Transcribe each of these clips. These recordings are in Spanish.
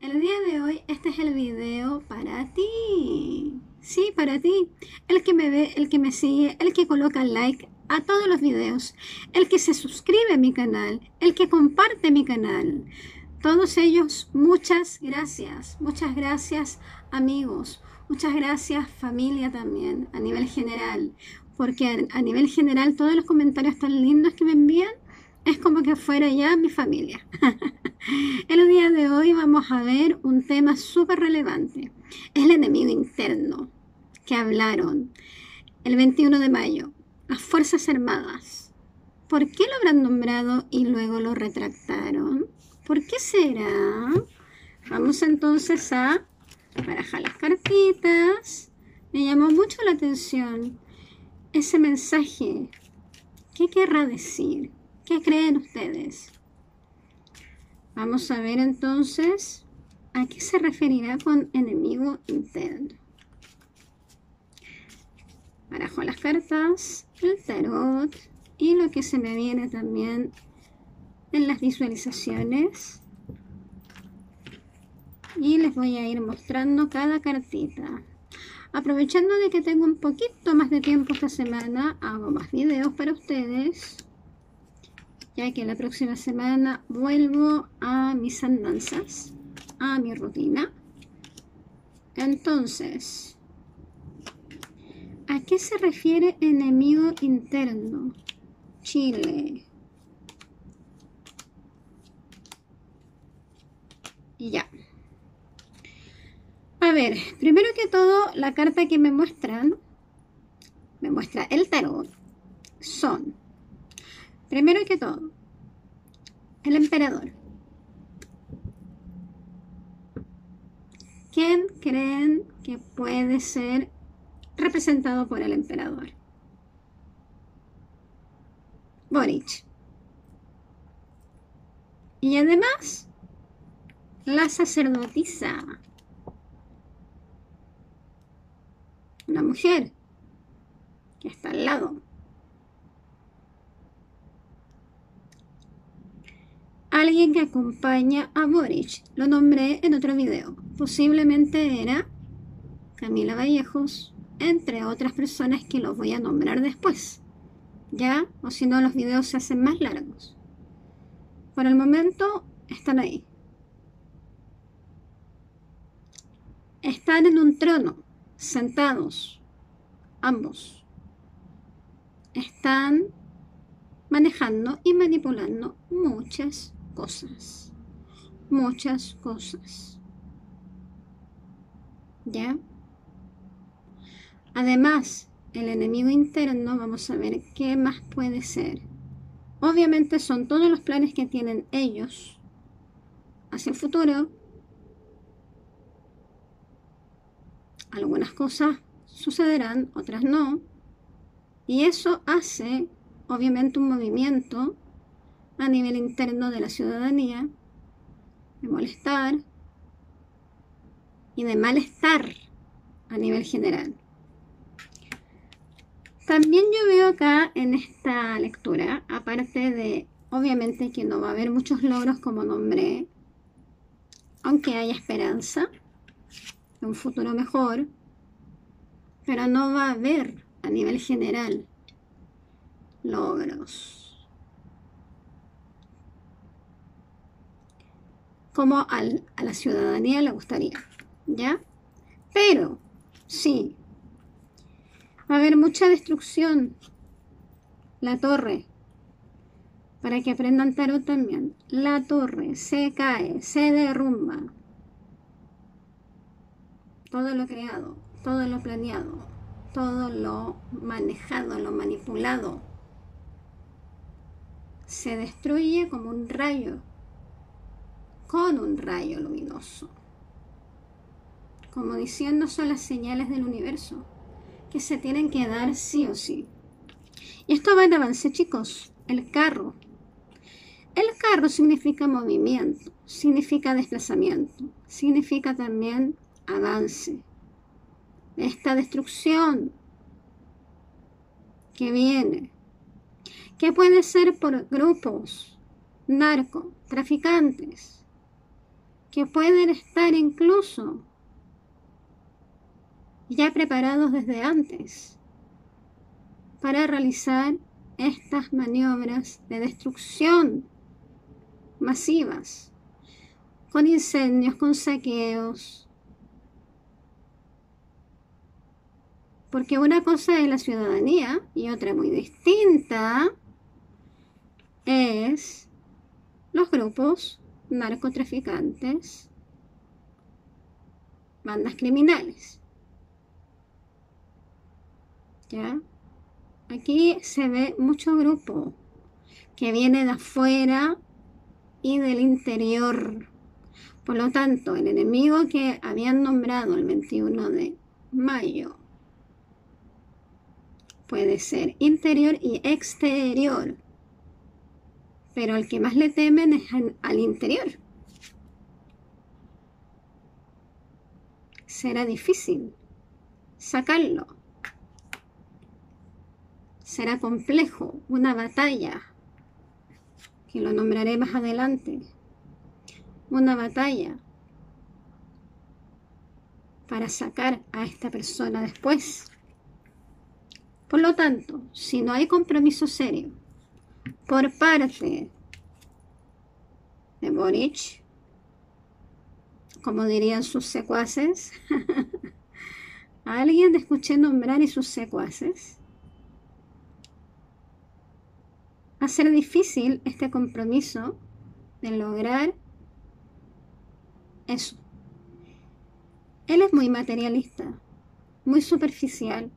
el día de hoy este es el video para ti. Sí, para ti. El que me ve, el que me sigue, el que coloca like a todos los videos, el que se suscribe a mi canal, el que comparte mi canal. Todos ellos, muchas gracias. Muchas gracias amigos. Muchas gracias familia también, a nivel general. Porque a nivel general todos los comentarios tan lindos que me envían es como que fuera ya mi familia. el día de hoy vamos a ver un tema súper relevante. Es el enemigo interno que hablaron el 21 de mayo. Las Fuerzas Armadas. ¿Por qué lo habrán nombrado y luego lo retractaron? ¿Por qué será? Vamos entonces a barajar las cartitas. Me llamó mucho la atención ese mensaje. ¿Qué querrá decir? ¿Qué creen ustedes? Vamos a ver entonces a qué se referirá con enemigo interno. Barajo las cartas, el tarot y lo que se me viene también en las visualizaciones. Y les voy a ir mostrando cada cartita. Aprovechando de que tengo un poquito más de tiempo esta semana, hago más videos para ustedes ya que la próxima semana vuelvo a mis andanzas, a mi rutina. Entonces, ¿a qué se refiere enemigo interno? Chile. Y ya. A ver, primero que todo, la carta que me muestran, me muestra el tarot, son Primero que todo, el emperador. ¿Quién creen que puede ser representado por el emperador? Boric. Y además, la sacerdotisa. Una mujer que está al lado. Alguien que acompaña a Boric. Lo nombré en otro video. Posiblemente era Camila Vallejos, entre otras personas que los voy a nombrar después. ¿Ya? O si no, los videos se hacen más largos. Por el momento, están ahí. Están en un trono, sentados, ambos. Están manejando y manipulando muchas cosas. Muchas cosas. ¿Ya? Además, el enemigo interno, vamos a ver qué más puede ser. Obviamente son todos los planes que tienen ellos hacia el futuro. Algunas cosas sucederán, otras no. Y eso hace, obviamente, un movimiento a nivel interno de la ciudadanía, de molestar y de malestar a nivel general. También yo veo acá en esta lectura, aparte de, obviamente que no va a haber muchos logros como nombré, aunque haya esperanza de un futuro mejor, pero no va a haber a nivel general logros. Como a la ciudadanía le gustaría, ¿ya? Pero, sí, va a haber mucha destrucción. La torre, para que aprendan tarot también, la torre se cae, se derrumba. Todo lo creado, todo lo planeado, todo lo manejado, lo manipulado, se destruye como un rayo con un rayo luminoso. Como diciendo son las señales del universo que se tienen que dar sí o sí. Y esto va en avance, chicos. El carro. El carro significa movimiento, significa desplazamiento, significa también avance. Esta destrucción que viene, que puede ser por grupos, narco, traficantes, que pueden estar incluso ya preparados desde antes para realizar estas maniobras de destrucción masivas, con incendios, con saqueos. Porque una cosa es la ciudadanía y otra muy distinta es los grupos narcotraficantes, bandas criminales. ¿Ya? Aquí se ve mucho grupo que viene de afuera y del interior. Por lo tanto, el enemigo que habían nombrado el 21 de mayo puede ser interior y exterior. Pero al que más le temen es al interior. Será difícil sacarlo será complejo, una batalla, que lo nombraré más adelante, una batalla para sacar a esta persona después. Por lo tanto, si no hay compromiso serio por parte de Boric, como dirían sus secuaces, a alguien escuché nombrar y sus secuaces, ser difícil este compromiso de lograr eso. Él es muy materialista, muy superficial.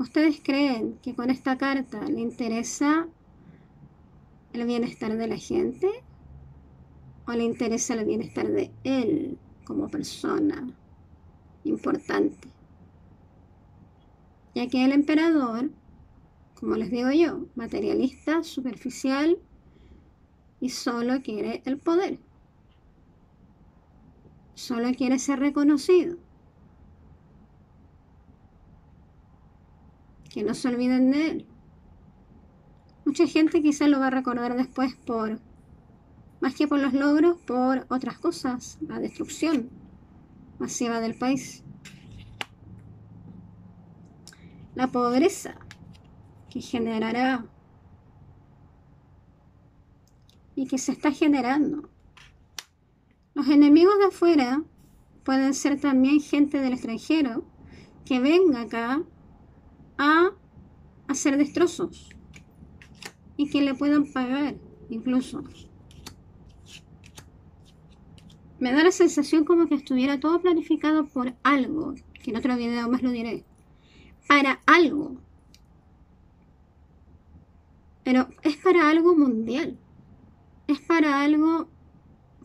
¿Ustedes creen que con esta carta le interesa el bienestar de la gente? ¿O le interesa el bienestar de él como persona importante? Ya que el emperador como les digo yo, materialista, superficial y solo quiere el poder. Solo quiere ser reconocido. Que no se olviden de él. Mucha gente quizá lo va a recordar después por, más que por los logros, por otras cosas, la destrucción masiva del país. La pobreza que generará y que se está generando. Los enemigos de afuera pueden ser también gente del extranjero que venga acá a hacer destrozos y que le puedan pagar incluso. Me da la sensación como que estuviera todo planificado por algo, que en otro video más lo diré, para algo pero es para algo mundial. Es para algo,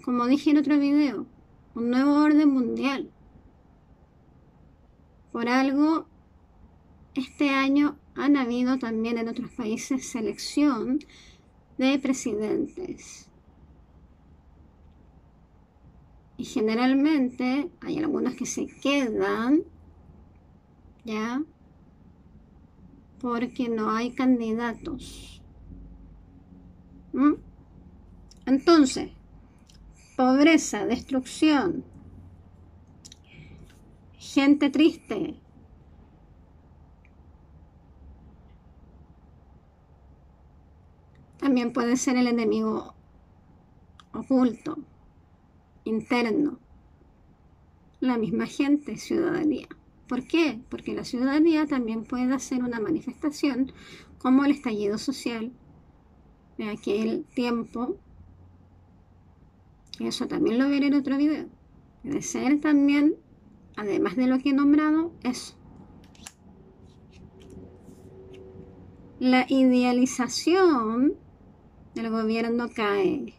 como dije en otro video, un nuevo orden mundial. Por algo, este año han habido también en otros países selección de presidentes. Y generalmente hay algunos que se quedan, ¿ya? Porque no hay candidatos. ¿Mm? Entonces, pobreza, destrucción, gente triste, también puede ser el enemigo oculto, interno, la misma gente, ciudadanía. ¿Por qué? Porque la ciudadanía también puede hacer una manifestación como el estallido social de aquel tiempo. Eso también lo veré en otro video. Debe ser también, además de lo que he nombrado, eso. La idealización del gobierno cae.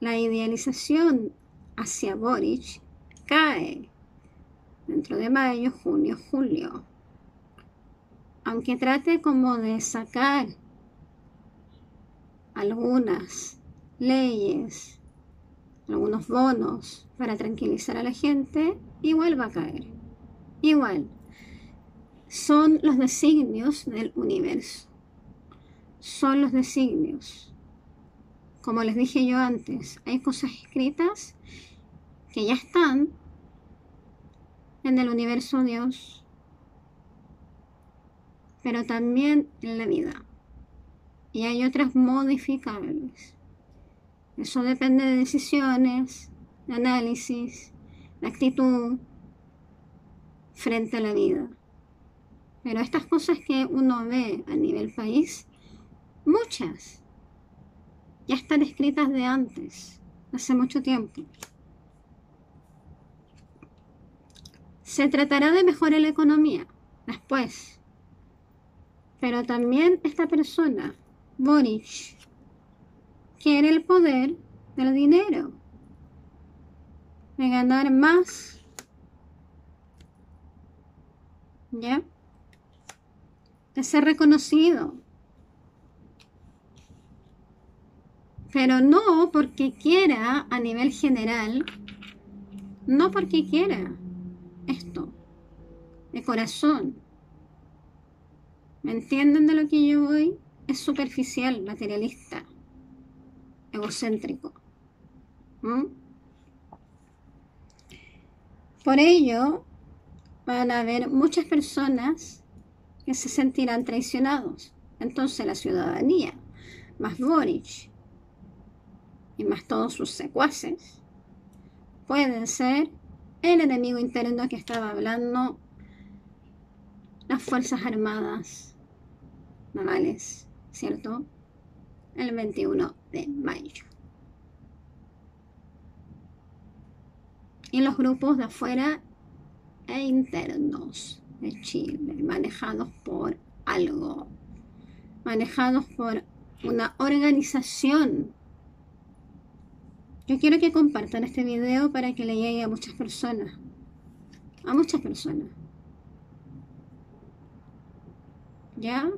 La idealización hacia Boric cae dentro de mayo, junio, julio aunque trate como de sacar algunas leyes, algunos bonos para tranquilizar a la gente, igual va a caer. Igual. Son los designios del universo. Son los designios. como les dije yo antes, hay cosas escritas que ya están en el universo Dios, pero también en la vida. Y hay otras modificables. Eso depende de decisiones, de análisis, de actitud frente a la vida. Pero estas cosas que uno ve a nivel país, muchas ya están escritas de antes, hace mucho tiempo. Se tratará de mejorar la economía después. Pero también esta persona, Boric, quiere el poder del dinero, de ganar más. ¿Ya? De ser reconocido. Pero no porque quiera a nivel general, no porque quiera esto, de corazón. ¿Me entienden de lo que yo voy? Es superficial, materialista, egocéntrico. Por ello, van a haber muchas personas que se sentirán traicionados. Entonces la ciudadanía, más Boric y más todos sus secuaces, pueden ser el enemigo interno que estaba hablando las Fuerzas Armadas navales, ¿cierto? El 21 de mayo. Y los grupos de afuera e internos de Chile, manejados por algo, manejados por una organización yo quiero que compartan este video para que le llegue a muchas personas. A muchas personas. ¿Ya?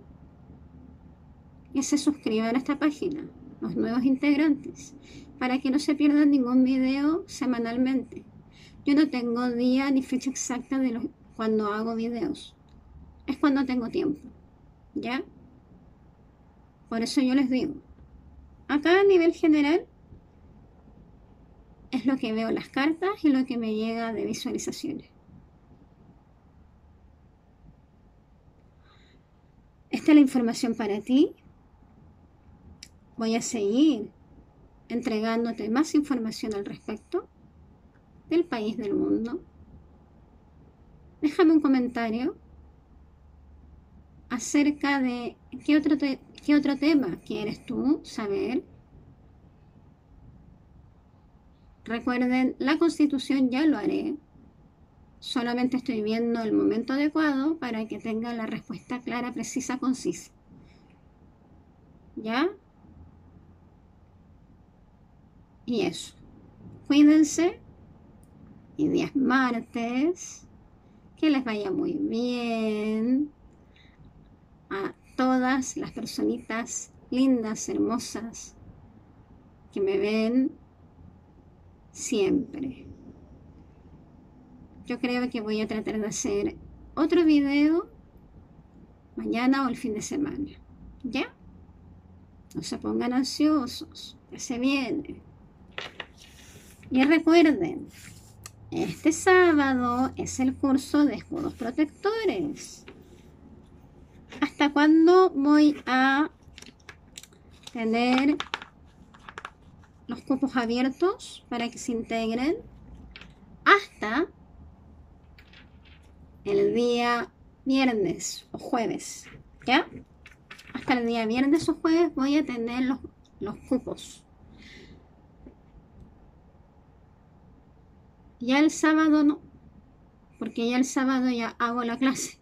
Y se suscriban a esta página, los nuevos integrantes, para que no se pierdan ningún video semanalmente. Yo no tengo día ni fecha exacta de cuando hago videos. Es cuando tengo tiempo. ¿Ya? Por eso yo les digo. Acá a nivel general es lo que veo en las cartas y lo que me llega de visualizaciones. Esta es la información para ti. Voy a seguir entregándote más información al respecto del país, del mundo. Déjame un comentario acerca de qué otro, qué otro tema quieres tú saber Recuerden, la constitución ya lo haré. Solamente estoy viendo el momento adecuado para que tenga la respuesta clara, precisa, concisa. ¿Ya? Y eso. Cuídense. Y días martes. Que les vaya muy bien. A todas las personitas lindas, hermosas que me ven siempre. Yo creo que voy a tratar de hacer otro video mañana o el fin de semana. ¿Ya? No se pongan ansiosos, que se viene. Y recuerden, este sábado es el curso de escudos protectores. ¿Hasta cuándo voy a tener los cupos abiertos para que se integren hasta el día viernes o jueves, ¿ya? Hasta el día viernes o jueves voy a tener los, los cupos. Ya el sábado no, porque ya el sábado ya hago la clase.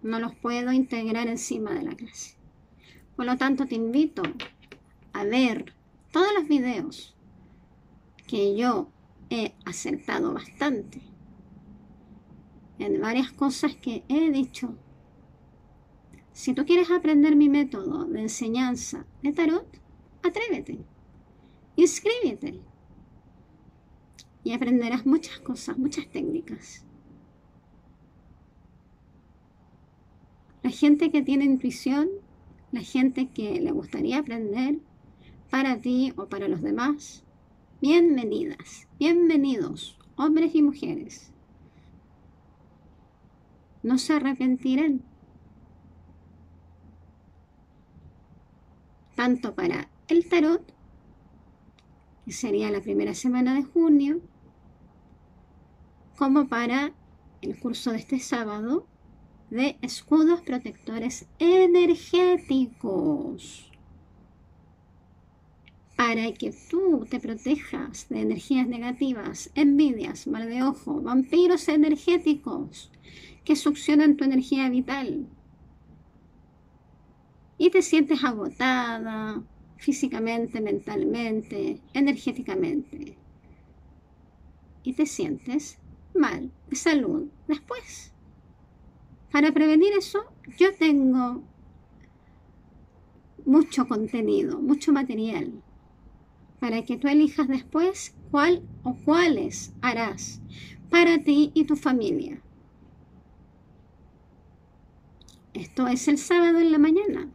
No los puedo integrar encima de la clase. Por lo tanto, te invito a ver todos los videos que yo he acertado bastante en varias cosas que he dicho. Si tú quieres aprender mi método de enseñanza de tarot, atrévete, inscríbete y aprenderás muchas cosas, muchas técnicas. La gente que tiene intuición, la gente que le gustaría aprender, para ti o para los demás, bienvenidas, bienvenidos, hombres y mujeres. No se arrepentirán. Tanto para el tarot, que sería la primera semana de junio, como para el curso de este sábado de escudos protectores energéticos para que tú te protejas de energías negativas, envidias, mal de ojo, vampiros energéticos que succionan tu energía vital. Y te sientes agotada físicamente, mentalmente, energéticamente. Y te sientes mal de salud después. Para prevenir eso, yo tengo mucho contenido, mucho material, para que tú elijas después cuál o cuáles harás para ti y tu familia. Esto es el sábado en la mañana.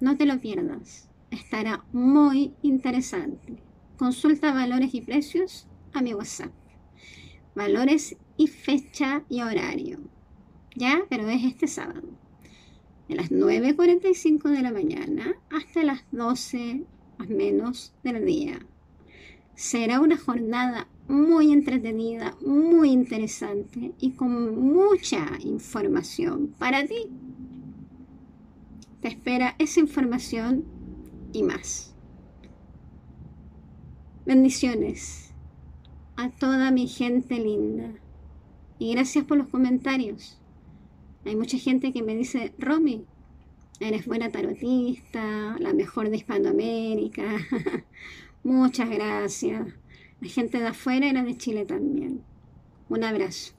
No te lo pierdas. Estará muy interesante. Consulta valores y precios a mi WhatsApp. Valores y fecha y horario. ¿Ya? Pero es este sábado. De las 9.45 de la mañana hasta las 12 más menos del día. Será una jornada muy entretenida, muy interesante y con mucha información para ti. Te espera esa información y más. Bendiciones a toda mi gente linda. Y gracias por los comentarios. Hay mucha gente que me dice, Romy, eres buena tarotista, la mejor de Hispanoamérica. Muchas gracias. La gente de afuera la de Chile también. Un abrazo.